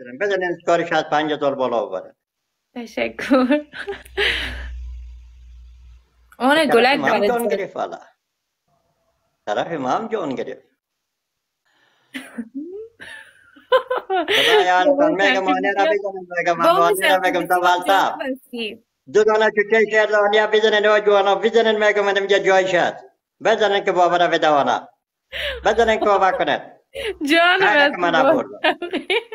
بزنین بزنین کارش از پنج هزار بالا ببره تشکر. اون طرف گلک ما هم جان گرفت والا طرف ما هم جان گرفت. دو دانه چوچه شد آنیا بزنین او جوانا بزنین میگم من اینجا جای شد. بزنین که بابا را بدوانا بزنین که بابا کنن جان من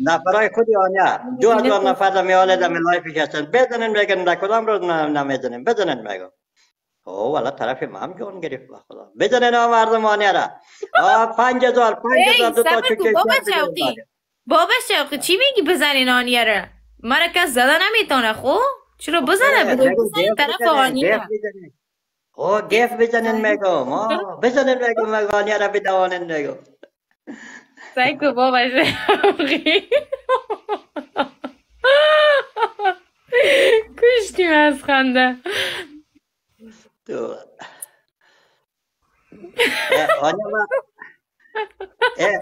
نفرای خودی آنیا دو هزار نفر در میاله در لایفش هستن بزنین میگن در کدام روز نمی‌زنین بزنین میگم او والا طرف ما هم جان گرفت. با خدا. بزنین آ مردم آنیا را. پنج هزار پنج هزار دو تا کن بابا شوقی. بعد. بابا شوقی چی میگی بزنین آنیه را؟ مرا کس زده نمی‌تونه خو چرا بزنه؟ بزنین طرف بزنین، آنیه گیف بزنین. او گیف بزنین میگم آه، بزنین میگم میگم آنیا را بدوانین میگم سایکو بابا شوقی کشتیم از خنده تو آنیا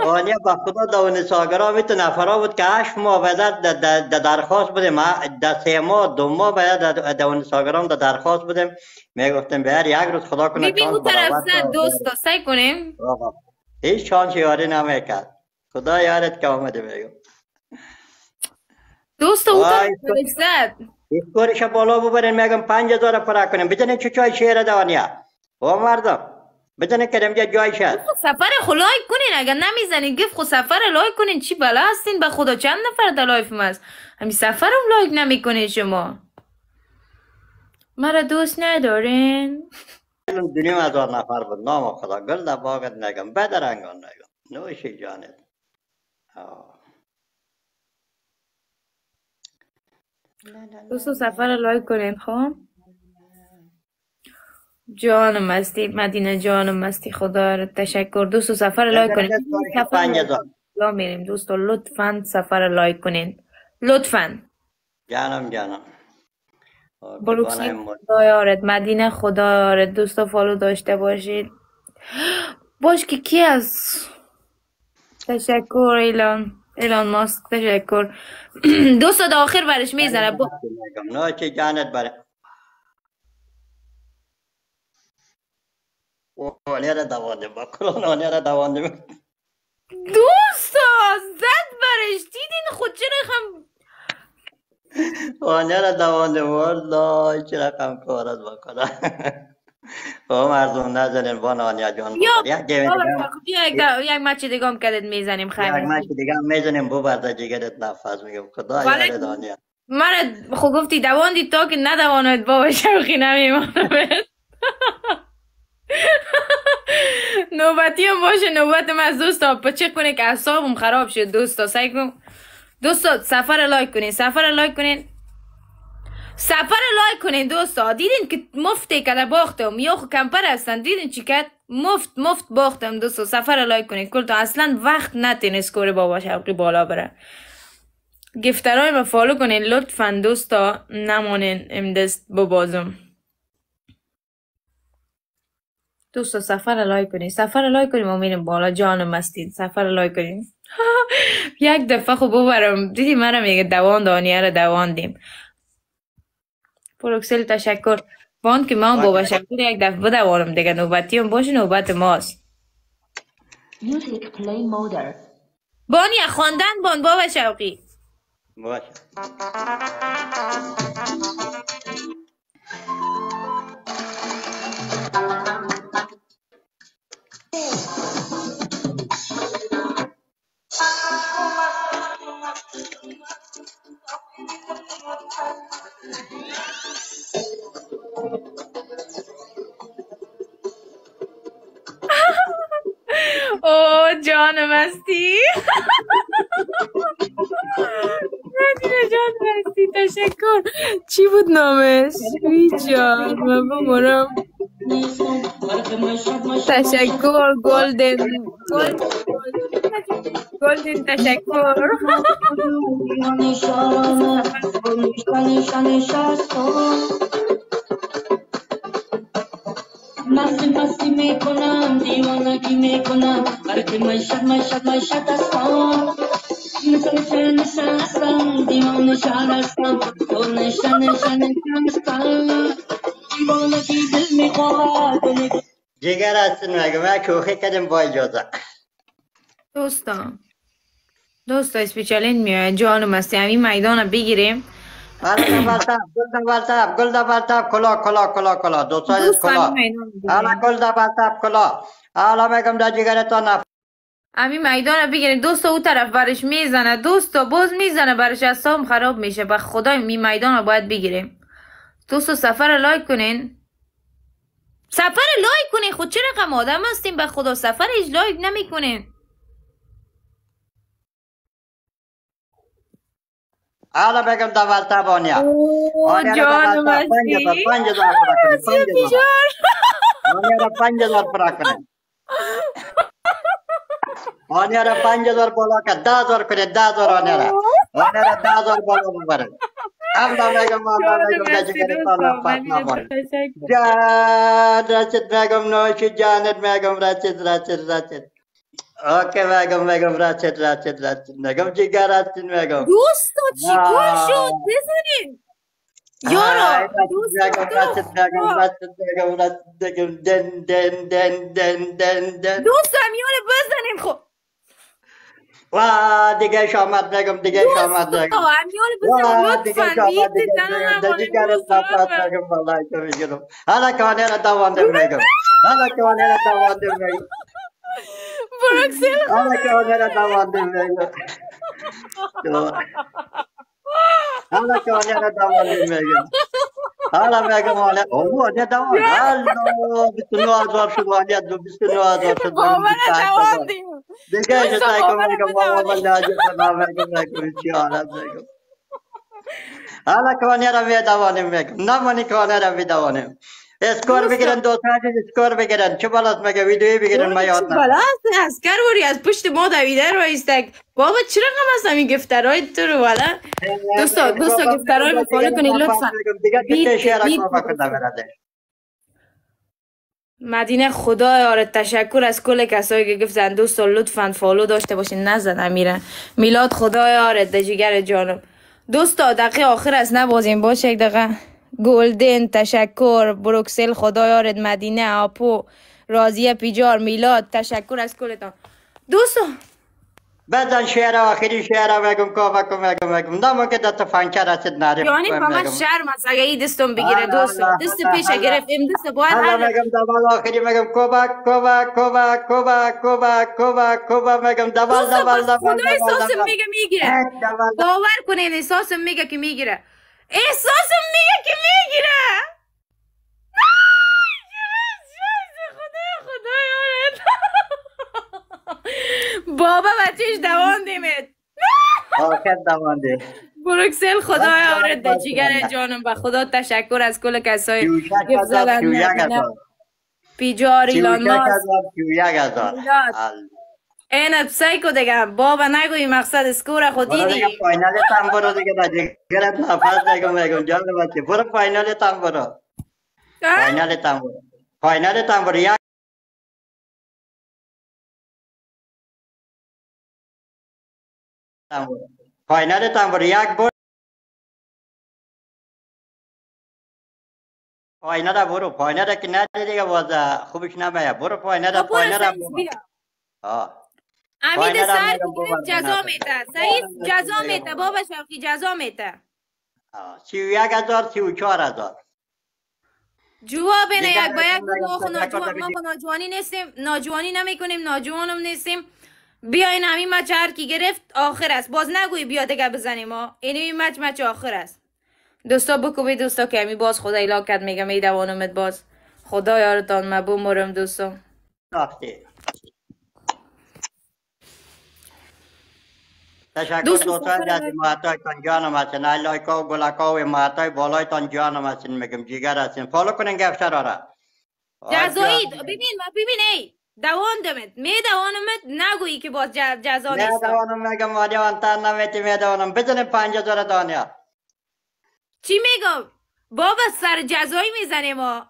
با آنیا با خدا دون ساگرا میتو نفرا بود که هشت ماه باید در- در در درخواست بودیم. در سه ماه دو ماه باید در دون ساگرام در درخواست بودیم. می‌گفتیم بیار یک روز خدا کنه ببین اون طرف کنه. دوستا سعی کنیم. آقا، هیچ چانس یاری نمی‌کرد. خدا یارت که آمده اون وای، طرف زد اسکورش بالا ببرین میگم پنج هزار پر کنیم. بزنین چه چای شیر دانیا او مردم بزنین که اینجا جای شد سفر خو لایک کنین اگر نمی‌زنین گفت خو سفر لایک کنین. چی بلا هستین؟ به خدا چند نفر در لایف هست؟ همین سفر هم like نمی‌کنین شما. مرا دوست ندارین؟ دنیا هزار نفر بود نام خدا گل در باغت نگم بدرنگان نگم نوش جانت. دوستو سفر like کنین خب جانم مستی مدینه جانم مستی خدا رو تشکر دوستو سفر like سفر هزار لا میریم دوستو لطفا سفر like کنین لطفا جانم جانم مد- خدا یارت مدینه خدا یارت دوستا follow داشته باشید. باش که کی از تشکر ایلان. ایلان ماسک تشکر. دوستا دا آخر برش می‌زنه با... نگم نوش جانت بره. را دوانده با آنیا را دوانده دوستا زد برش. دیدین خود چرا خم را دوانده والله چه رقم کار است با خدا او مردم نزنین بان آنیا جان. یک بابا دیگه. یک دا- یک هم کدت می‌زنیم یک خیلی. مچ دیگه هم می‌زنیم. ببر در جگرت نفس میگم. خدا یارت آنیا مرا خب گفتی دواندی تا که ندواند بابا شوخی نمیماند نوبتی هم باشه نوبت من از دوستا. پچه کنه که اعصابم خراب شد دوستا. سعی کن. دوستا سفر like کنین سفر like کنین. سفر like کنین دوستا دیدین که مفته که باختم. یا خو camper هستن. دیدین چی کرد مفت مفت باختم دوستا سفر like کنین. کل تو اصلا وقت نتین score بابا شوقی بالا بره. gifter های ما follow کنین. لطفا دوستا نمانین ام دست ببازم دوستا سفر لایک کنین. سفر لایک کنین ما میریم بالا جانم مستین سفر لایک کنین. یک دفعه خب ببرم. دیدی مرا میگه دوان دانیه رو دواندیم. پروکسل تشکر. وان که من بابا شکر یک دفعه بدوانم دیگه. نوبتی هم باشه نوبت ماست. Music play mode. بانی خواندن بان بابا شوقی باشه. او جان مستی. مدینه جان مستی تشکر. چی بود نامش؟ جان من بمارم تشکر گلدن گلدن گلدن تشکر مستی مستی می‌کنم دیوانگی می‌کنم برای که می‌شد می‌شد می‌شد دستان می‌کنه چه نشستم دیوان شهر هستم تو نشه نشه نشستم دیوانه کی دل می‌خواهد کنه جگر هستین میگم یک شوخی کردیم با اجازه دوستا. جانم هستی همین میدان رو بگیریم. حالا دبرتب گل دبرتب گل دبرتب کلا کلا کلا کلا. دو کلا. میدان بگیریم. گل دبرتب کلا. حالا میگم در جگرتان نف همین میدان رو بگیریم. دوستا او طرف برش می‌زنه. دوستا باز می‌زنه. برش اصاب خراب میشه. به خدای می میدان رو باید بگیریم. دوستا سفر لایک کنین. سفر لایک کنین. خود چه رقم آدم هستیم؟ به خدا سفر هیچ لایک نمی‌کنین. حالا میگم دبرتب آنیا اوه آنیا را جانم دبرتب پنج هزار هستی پنج هزار پرا کنی پنج هزار آنیا را پنج هزار آنیا را پنج هزار بالا که ده هزار کنی ده هزار آنیا را آنیا را ده هزار بالا ببره الله میگم الله میگم در جگرتان نفت نمانی جان رچت میگم نوشی جانت میگم رچت رچت رچت اوکی میگم میگم رچت رچت رچت میگم جگر هستین میگم دوستا چیکار آه. شد بزنین آی، یارا رچت میگم رچت میگم رچت میگم رچت میگم دن دن دن دن دن دن دوستا میاره بزنین خب وا دیگه شامت میگم دیگه شامت دوستا میگم میاره بزنین وا دیگه لطفا شامت بیت دیگه تنو میگم نمانین دیگه دوستا نفت میگم والله تو میگم حالا کانه را دوانده میگم حالا کانه را دوانده میگم بروکسل حالا کانه را دوانده میگم حالا کانه را دوانده میگم حالا میگم حالا اوه نه دوان الله بیست و نو هزار شد والیت دو بیست و نو هزار شد باور دوام دیم دیگه دوستا، شتای باور کنم میگم بدوانید. بابا والله عجب بنا میگم نکنی چی حالت میگم حالا کانه را میدوانیم اسکور. بگیرن دو ساعت اسکور بگیرن چه بالاست مگه ویدیوی بگیرن ما یاد چی نکنم بالا هست اسکر وری از پشت ما دویده رو ایستک بابا چرا رقم هست همین گفترهای تو رو والا دوستا دوستا گفترهای رو فالو کنید لطفا مدینه خدا یاره تشکر از کل کسایی که گفتن دوستا لطفا فالو داشته باشین نزدن میرن میلاد خدا یاره ده جگر جانم دوستا دقیقه آخر است نبازیم باشه یک دقیقه گلدن تشکر بروکسل خدا یارد مدینه آپو راضیه پیجار میلاد تشکر از کلتان. دوستا بزن شعر آخری شعر میگم کافا کن میگم میگم نمو که دست فنکر هستید نعرف یعنی با من شرم است اگه ای دستم بگیره الله، دوستا الله، دست الله، پیش الله. گرفت ام دست باید هر میگم دبل آخری میگم کوبا کوبا کوبا کوبا کوبا کوبا کوبا دوستا دبل بس دبل خدا احساسم میگه دبل باور کنین احساسم میگه که می‌گیره. احساسم میگه که می‌گیره. یارت بابا بچهش دوان دیمت آخر دوانده بروکسل خدا بس یارت بس ده جگر بس. جانم. به خدا تشکر از کل کسایی هزار زدن پیجار ایلان ماسک این سایکو دیگه بابا نگوی مقصد score خود برو دیگه دیدی final ت هم برو دیگه در جگرت نفس میگم میگم جان بچه برو final ت هم برو. ها؟ final ت هم برو. final ت هم برو. یک هم برو. یک برو. final برو. final که نداری دیگه باز خوبش نمیاد برو فاینال خب فاینال برو. آه. امید سر جزا نه. میته سعید جزا میته بابا شوقی جزا میته آه. سی و یک هزار سی و چهار هزار جواب دیگه یک با یک ما ناجوانی نیستیم ناجوانی نمی‌کنیم ناجوانم نیستیم. بیاین همین مچ هر کی گرفت آخر است. باز نگوی بیا دیگه بزنیم ها این مچ مچ آخر است. دوستا بکوبی دوستا که همی باز خدا ایلا کرد میگم ای دوانمت باز. خدا یارتان مبو مرم دوستا تشکر دوست دوستان از من- ماهتایتان جانم هستین ایلایکا و گلکا و ماهتای بالایتان جانم هستین میگم. جیگر هستین فالو کنین گفشر را جزایی ببین ببین ای دوان دمت. می دوانمت نگویی که باز جزا نه نیست دوانم میگم واdia انتان نمیتی میدوانم بزنیم پنج هزار دانیا چی میگم؟ بابا سر جزایی می‌زنیم ما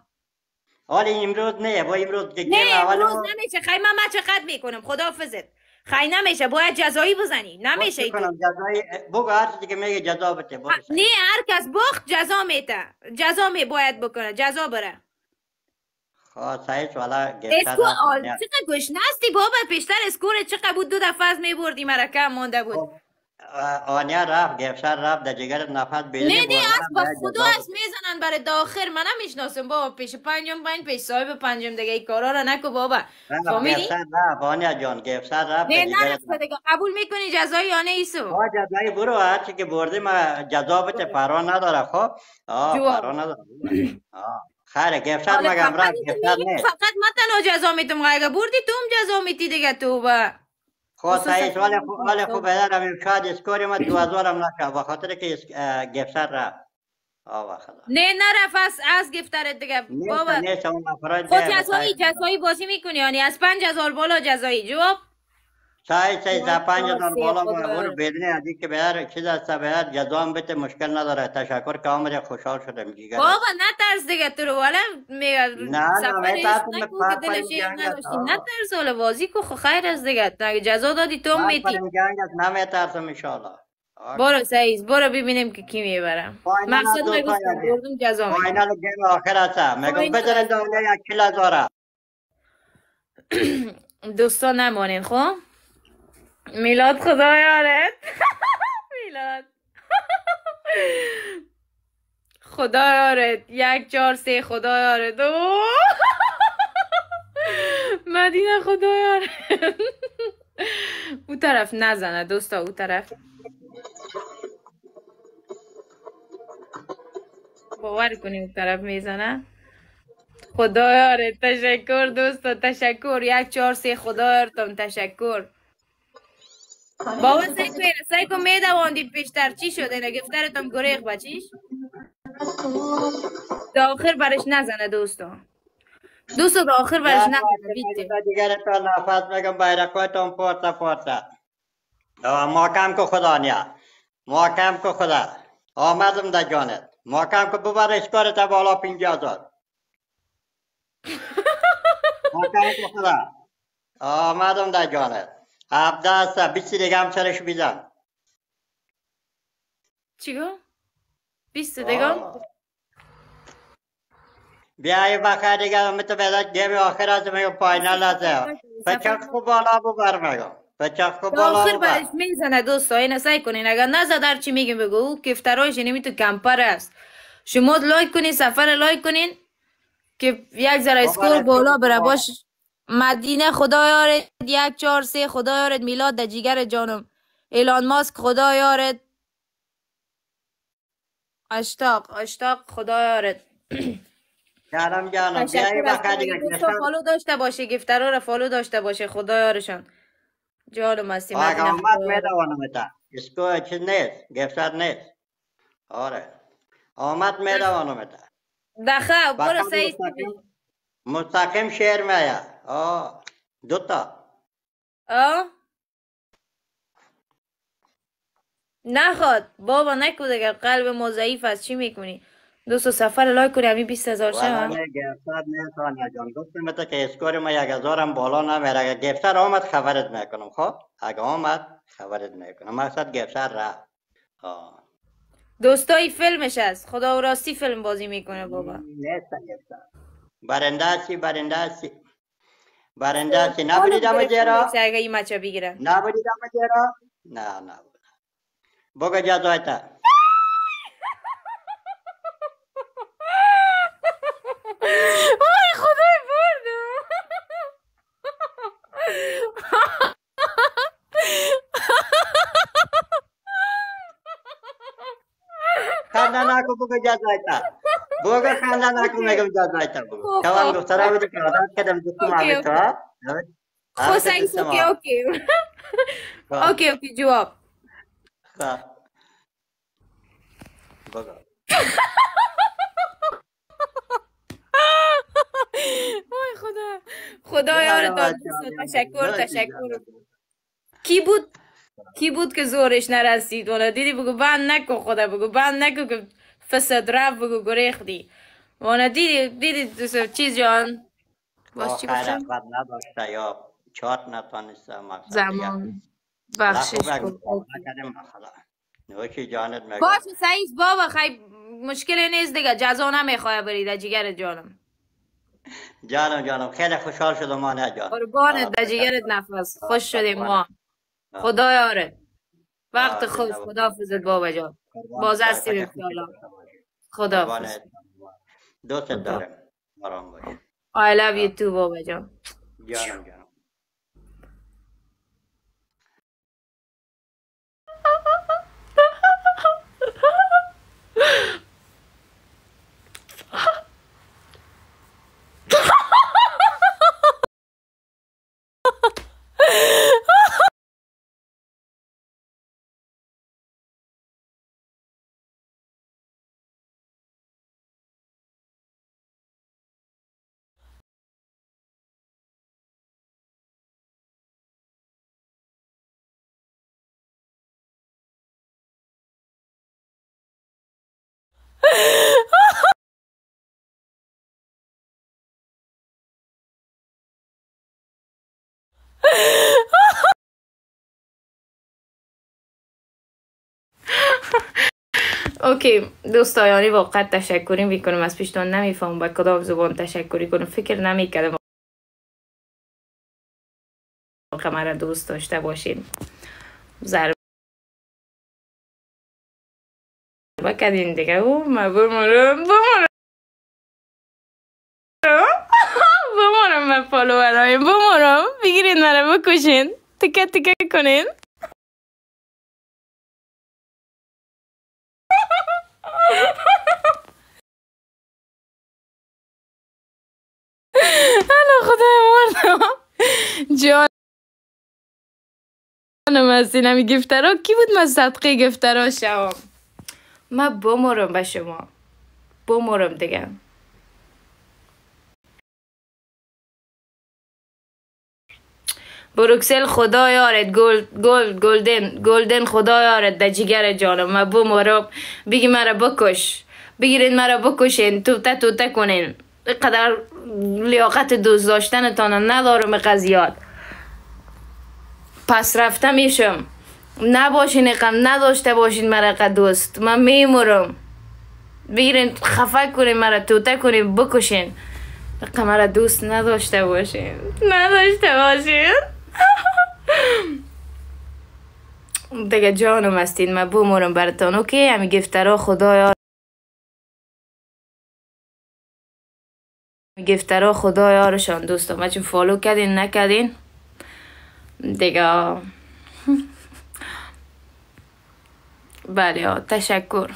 ولی امروز نه با امروز نه امروز ما- نمیشه خیلی من مچ قد می‌کنم؟ خداحافظت. خی نمیشه باید جزایی بزنی نمیشه جزای بگو هر چیزی که میگه جزا بده. نه هر کس باخت جزا میته جزا می باید بکنه جزا بره خب سعید والا اسکو. آل. چقدر گشنستی بابا پیشتر اسکور چقدر بود دو دفعه از میبردی مرا کم مونده بود خب، آنیا رفت گفتر رفت در جگرت نفت بیلی نه از با خدا از می‌زنن برای داخل. من نمی‌شناسم بابا پیش پنجم پنج پیش صاحب پنجم دیگه. ای کارا را نکو بابا؟ گفتر رفت. آنیا جان گفتر رفت نه نه دیگه. قبول می‌کنی جزایی یا نه ایسو؟ آه جزایی برو هرچی که بردی ما جزا بده پروا نداره خب؟ آه. پروا نداره. خیره حالا مگم رفت؟ میگی نه. فقط من تنها جزا میتم اگه بردی تو هم جزا میتی دیگه تو سعید ولی خوب ولی خوب بدرم شاید اسکوری ما دو هزارم نشه بخاطر که اس- گفتر رفت آه بخدا نه نرف از از گفترت دیگه بابا خود بسعید. جزایی بازی می‌کنی یعنی از پنج هزار بالا جزایی جواب سعید سعید در پنج سیف بالا. برو بدون ازی که بیار چیز است بیار جزا هم بده مشکل نداره. تشکر که آمده خوشحال شدم جیگر بابا نترس دیگه تو رو. ولی میگه نه، میترسم، آه. نترس حالا بازی کو خو خیر از دیگه. اگه جزا دادی تو هم میتی. من جنگ است نمیترسم انشالله برو سعیز برو ببینیم که کی می‌برم مقصد پایانی. بردم جزا میدم فاینال گیم آخر است. میگم. بزنید دونه یک کل هزاره دوستان نمانین خب؟ میلاد خدا یارت. میلاد. خدا یارت. یک چهار سه خدا یارت. اوه. مدینه خدا یارت. او طرف نزنه دوستا او طرف. باور کنی اون طرف می‌زنه. خدا یاره تشکر دوستا تشکر. یک چهار سه خدا یارتم. تشکر. بابا سعی کن سعی کن میدواندی پیشتر چی شده؟ نگفترتم گریخ بچیش دا آخر برش نزنه دوستا دوستا دا آخر برش نزنه بیته دیگر تو نفس میگم بیرقایتون پورتا پورتا محکم که خدا نیا. محکم که خدا. آمدم در جانت. محکم که ببر تا بالا پینجا هزار محکم که خدا. آمدم در جانت. هفته است بیستی دیگه هم سرش بیزن چی گو؟ بیست دیگه بیا یه بخیر دیگه متو بیدد گیم آخر است میگم پاینال است پچک کو بالا ببر پچک کو دا بالا آخر برش می‌زنه دوستا اینه سعی کنین اگر نزد هر چی میگیم بگو او کفترهایش نمی تو کمپر است شما لایک کنین سفر لایک کنین که یک ذره score بالا تو بره. باش مدینه خدا یارد یک چهار سه خدا یارد میلاد در جیگر جانم. ایلان ماسک خدا یارد اشتاق اشتاق خدا یارد دوستا گشتم follow داشته باشه gifter ها رو follow داشته باشه خدا یارشان جانم هستی آقا مدینه آمد. میدوانم تا score چیز نیست؟ gifter نیست. آره. آمد میدوانم تا دخه برو سعید. مستقیم مستقیم شیر میا آه دوتا آه نخواد. بابا نکو دیگه. قلب ما ضعیف است. چی می‌کنی؟ دوستو سفر لایک کنی همین بیست هزار ولی شما نه گفتر آنیا جان گفتم تا که اسکور ما یک هزارم بالا نمیره. اگه گفتر آمد خبرت می‌کنم. خب؟ اگه آمد خبرت می‌کنم. مقصد گفتر رفت. آه دوستای فیلمش است خدا و راستی فیلم بازی می‌کنه بابا. نیست گفتر برنده سی برنده سی برنده سی نبودید اما جرا اگه این مچه بگیرن نبودید اما جرا نه نبود بگو جزایتا وای خدای بردم خنده نکن بگو جزایتا بگو خنده نکن میگم جزایتا بگو توان دخترا بودی که عادت کردم تو ها خو سعید اوکی اوکی اوکی اوکی جواب بگو وای خدا خدا بله، تشکر تشکر. کی بود کی بود که زورش نرسید والا دیدی بگو بند نکن خدا بگو بند نکن که فسد رفت بگو گریختی وانا دیدی دیدی چیز جان؟ باش چی گفتم؟ نداشته یا چات نتانسته مقصد زمان. بخشش باشه سعید بابا خیلی مشکلی نیست دیگه. جزا نمی‌خواه برید جیگر جانم. جانم جانم. خیلی خوشحال شدم مانه جان. قربانت در جیگرت نفس. خوش شدیم ما. خدا یاره وقت خوش. خدا فزد بابا جان. باز هستیم انشاءالله. خدا. دوست دارم. آرام باش I love you too بابا جان. جانم جانم. OK دوستایانی واقعا تشکری می‌کنم. از پیشتان نمیفهم با کدام زبان تشکری کنم. فکر نمی‌کردم واقعا مرا دوست داشته باشین. ضربه کردین دیگه. او ما بمارم بمارم بمارم من follower ایم بمارم بگیرین مرا بکشین. تکه تکه کنین. الو خدای مردم. جانم هستین همی گفترا کی بود من صدقه گفترا شوام من بمرم به شما. بمرم دیگه. بروکسل خدا یارت گل گل گلدن گلدن خدا یارت در جگر جانم. من بمرم بگی مرا بکش. بگیرین مرا بکشین. توته توته کنین. قدر لیاقت دوست داشتنتان ندارم قضیات پس رفته میشم نباشین اقم نداشته باشین مرا دوست. من میمرم. بگیرین خفه کنین مرا. توته کنین بکشین. مرا دوست نداشته باشین. نداشته باشین. دیگه جانم هستین من بمرم براتون اوکی؟ همی گفترا خدایا. گفترا خدا یارشان دوستان. بچه فالو کردین نکردین؟ دیگه. بله تشکر.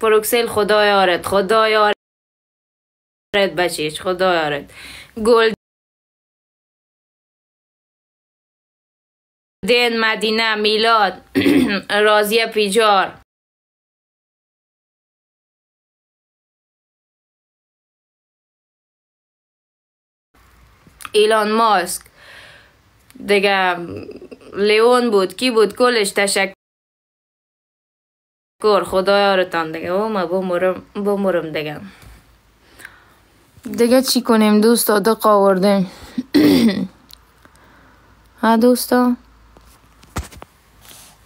پروکسل خدا یارت خدا یارت بچیش خدا یارت گل دین مدینه میلاد رازیه پیجار. ایلان ماسک. دیگه لیون بود. کی بود؟ کلش تشکر. خدا یارتان دیگه. او ما بمرم بمرم دیگه. دیگه چی کنیم؟ دوستا دق آوردیم ها دوستا؟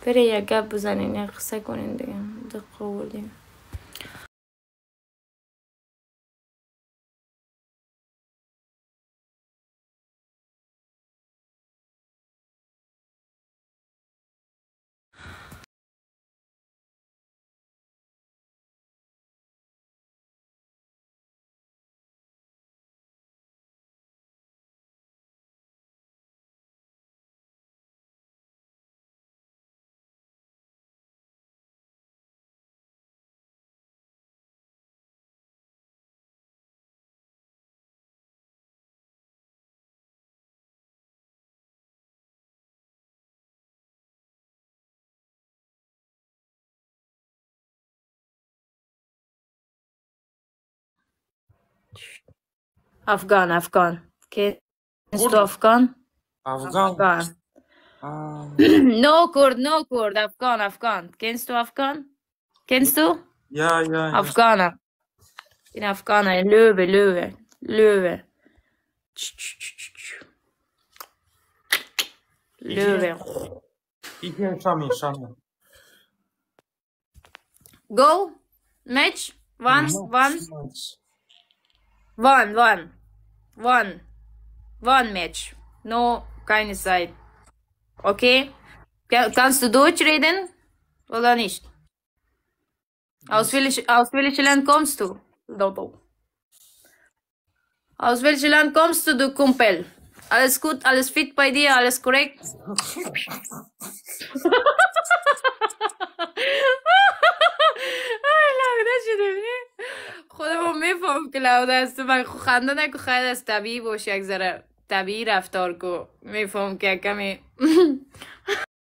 بره یک گپ بزنین یک قصه کنین دیگه. دق آوردیم Afghan, Afghan. Okay. Kurd. Afghan. Afghan. Afghan. Um, no Kurd, no Kurd. Afghan, Afghan. Kennst du Afghan? Kennst du? Yeah, yeah. Afghaner. Ich bin Afghaner. Löwe, Löwe, Löwe. Löwe. Ich. Go. Match. One, no, one. Match. One, one. One. One match. No, keine Zeit. Okay? Ka- Kannst du Deutsch reden? Oder nicht? Aus, welch, aus welchem Land kommst du? Dodo. Aus welchem Land kommst du, du Kumpel? Alles gut, alles fit bei dir, alles korrekt? لعنت شده خودمون میفهم که لوده است من خنده نکو خیلی از طبیعی باشه یک ذره طبیعی رفتار کو میفهم که کمی